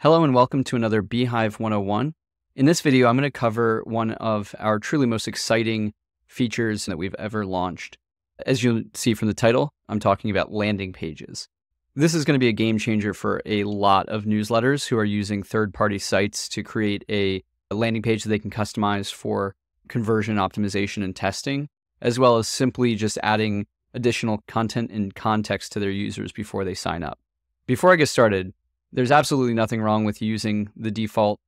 Hello and welcome to another beehiiv 101. In this video, I'm going to cover one of our truly most exciting features that we've ever launched. As you'll see from the title, I'm talking about landing pages. This is going to be a game changer for a lot of newsletters who are using third party sites to create a, landing page that they can customize for conversion optimization and testing, as well as simply just adding additional content and context to their users before they sign up. Before I get started, there's absolutely nothing wrong with using the default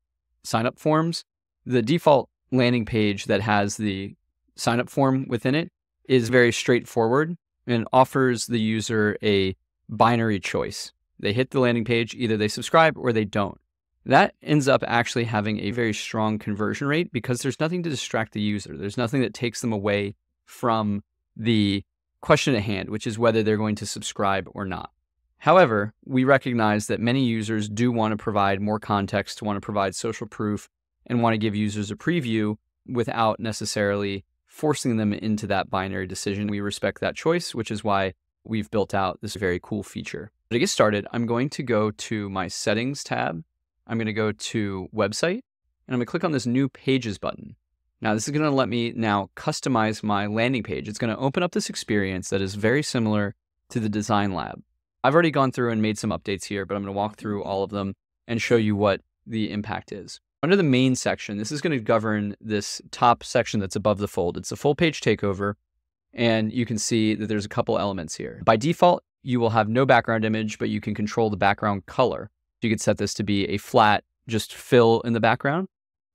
signup forms. The default landing page that has the signup form within it is very straightforward and offers the user a binary choice. They hit the landing page, either they subscribe or they don't. That ends up actually having a very strong conversion rate because there's nothing to distract the user. There's nothing that takes them away from the question at hand, which is whether they're going to subscribe or not. However, we recognize that many users do want to provide more context, want to provide social proof, and want to give users a preview without necessarily forcing them into that binary decision. We respect that choice, which is why we've built out this very cool feature. To get started, I'm going to go to my settings tab. I'm going to go to website, and I'm going to click on this new pages button. Now, this is going to let me now customize my landing page. It's going to open up this experience that is very similar to the design lab. I've already gone through and made some updates here, but I'm going to walk through all of them and show you what the impact is. Under the main section, this is going to govern this top section that's above the fold. It's a full page takeover, and you can see that there's a couple elements here. By default, you will have no background image, but you can control the background color. You could set this to be a flat, just fill in the background.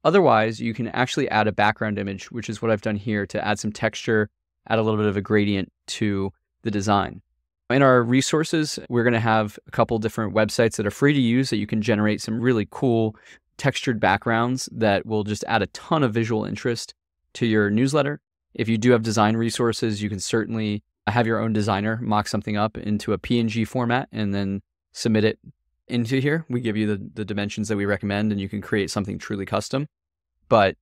Otherwise, you can actually add a background image, which is what I've done here to add some texture, add a little bit of a gradient to the design. In our resources, we're going to have a couple different websites that are free to use that you can generate some really cool textured backgrounds that will just add a ton of visual interest to your newsletter. If you do have design resources, you can certainly have your own designer mock something up into a PNG format and then submit it into here. We give you the, the dimensions that we recommend and you can create something truly custom. But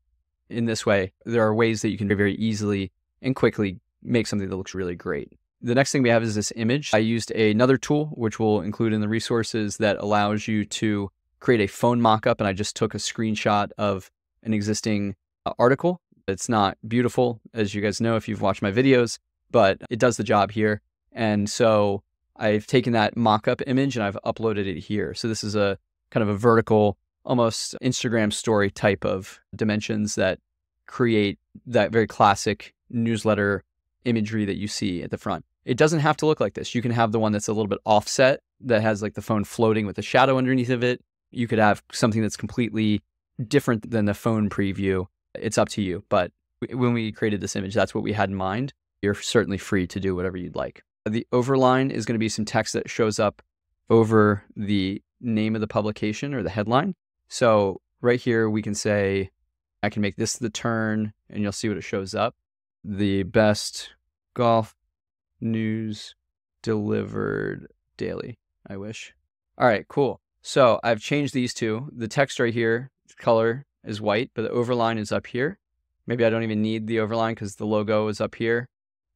in this way, there are ways that you can very easily and quickly make something that looks really great. The next thing we have is this image. I used another tool, which we'll include in the resources, that allows you to create a phone mockup. And I just took a screenshot of an existing uh, article. It's not beautiful, as you guys know if you've watched my videos, but it does the job here. And so I've taken that mockup image and I've uploaded it here. So this is a kind of a vertical, almost Instagram story type of dimensions that create that very classic newsletter imagery that you see at the front. It doesn't have to look like this. You can have the one that's a little bit offset that has like the phone floating with a shadow underneath of it. You could have something that's completely different than the phone preview. It's up to you. But when we created this image, that's what we had in mind. You're certainly free to do whatever you'd like. The overline is going to be some text that shows up over the name of the publication or the headline. So right here, we can say, I can make this the turn, and you'll see what it shows up. The best golf news delivered daily. I wish. All right, cool. So I've changed these two. The text right here, color is white, but the overline is up here. Maybe I don't even need the overline because the logo is up here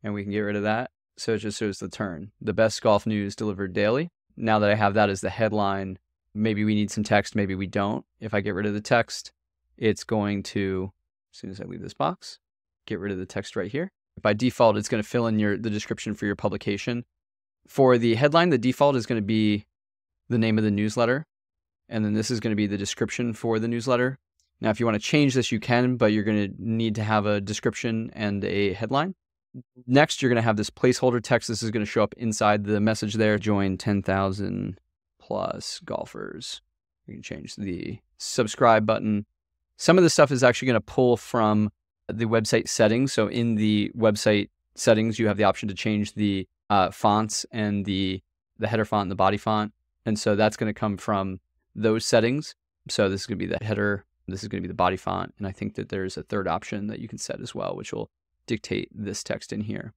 and we can get rid of that. So it just shows the turn. The best golf news delivered daily. Now that I have that as the headline, maybe we need some text, maybe we don't. If I get rid of the text, it's going to, as soon as I leave this box, get rid of the text right here. By default, it's going to fill in your the description for your publication. For the headline, the default is going to be the name of the newsletter. And then this is going to be the description for the newsletter. Now, if you want to change this, you can, but you're going to need to have a description and a headline. Next, you're going to have this placeholder text. This is going to show up inside the message there. Join 10,000 plus golfers. You can change the subscribe button. Some of the stuff is actually going to pull from the website settings. So in the website settings, you have the option to change the uh, fonts and the the header font and the body font. And so that's going to come from those settings. So this is going to be the header. This is going to be the body font. And I think that there's a third option that you can set as well, which will dictate this text in here.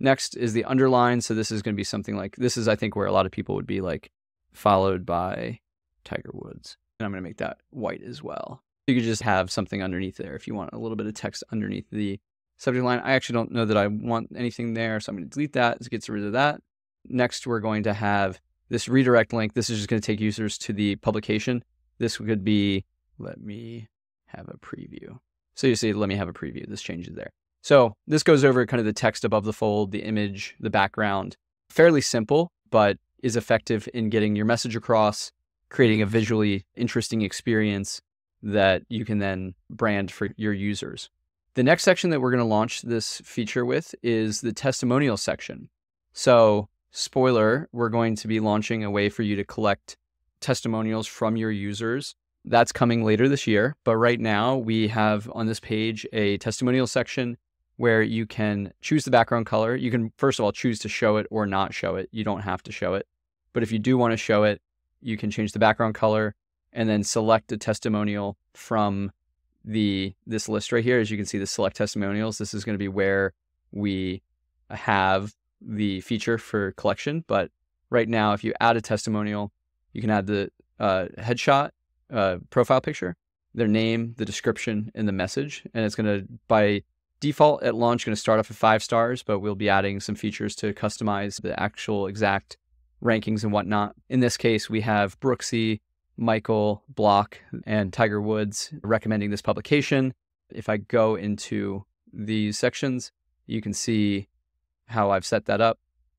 Next is the underline. So this is going to be something like this is, I think, where a lot of people would be like followed by Tiger Woods. And I'm going to make that white as well. You could just have something underneath there if you want a little bit of text underneath the subject line. I actually don't know that I want anything there, so I'm going to delete that. It gets rid of that. Next, we're going to have this redirect link. This is just going to take users to the publication. this could be, let me have a preview. So you see, let me have a preview. This changes there. So this goes over kind of the text above the fold, the image, the background. Fairly simple, but is effective in getting your message across, creating a visually interesting experience that you can then brand for your users. The next section that we're going to launch this feature with is the testimonial section. So, spoiler, we're going to be launching a way for you to collect testimonials from your users. That's coming later this year. But right now, we have on this page a testimonial section where you can choose the background color. You can, first of all, choose to show it or not show it. You don't have to show it. But if you do want to show it, you can change the background color and then select a testimonial from the this list right here. As you can see, the select testimonials. This is going to be where we have the feature for collection. But right now, if you add a testimonial, you can add the uh, headshot, uh, profile picture, their name, the description, and the message. And it's going to, by default at launch, going to start off at five stars, but we'll be adding some features to customize the actual exact rankings and whatnot. In this case, we have Brooksy, Michael Block, and Tiger Woods recommending this publication. If I go into these sections, you can see how I've set that up,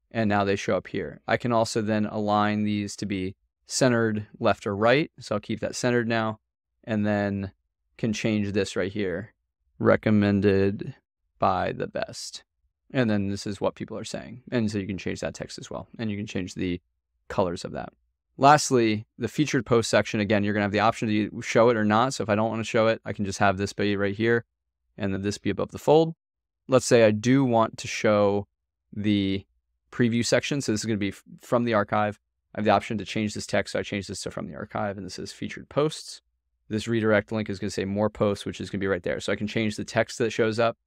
and now they show up here. I can also then align these to be centered left or right, so I'll keep that centered now, and then can change this right here, recommended by the best. And then this is what people are saying. And so you can change that text as well, and you can change the colors of that. Lastly, the featured post section, again, you're going to have the option to show it or not. So if I don't want to show it, I can just have this be right here and then this be above the fold. Let's say I do want to show the preview section. So this is going to be from the archive. I have the option to change this text. So I change this to from the archive and this is featured posts. This redirect link is going to say more posts, which is going to be right there. So I can change the text that shows up.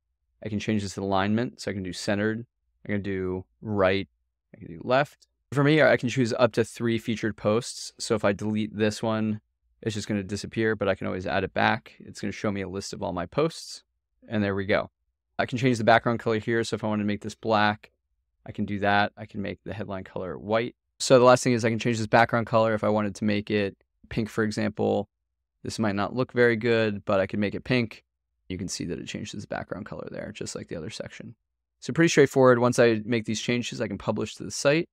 I can change this alignment. So I can do centered. I can do right. I can do left. For me, I can choose up to three featured posts. So if I delete this one, it's just going to disappear, but I can always add it back. It's going to show me a list of all my posts. And there we go. I can change the background color here. So if I want to make this black, I can do that. I can make the headline color white. So the last thing is I can change this background color. If I wanted to make it pink, for example, this might not look very good, but I can make it pink. You can see that it changes the background color there, just like the other section. So pretty straightforward. Once I make these changes, I can publish to the site.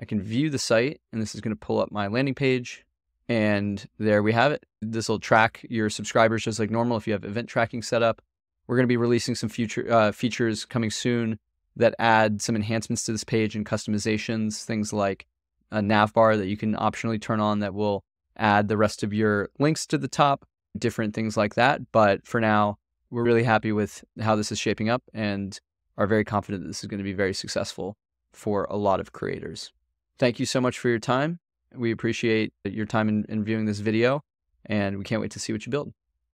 I can view the site, and this is going to pull up my landing page. And there we have it. This will track your subscribers just like normal if you have event tracking set up. We're going to be releasing some future uh, features coming soon that add some enhancements to this page and customizations, things like a nav bar that you can optionally turn on that will add the rest of your links to the top, different things like that. But for now, we're really happy with how this is shaping up and are very confident that this is going to be very successful for a lot of creators. Thank you so much for your time. We appreciate your time in, in viewing this video, and we can't wait to see what you build.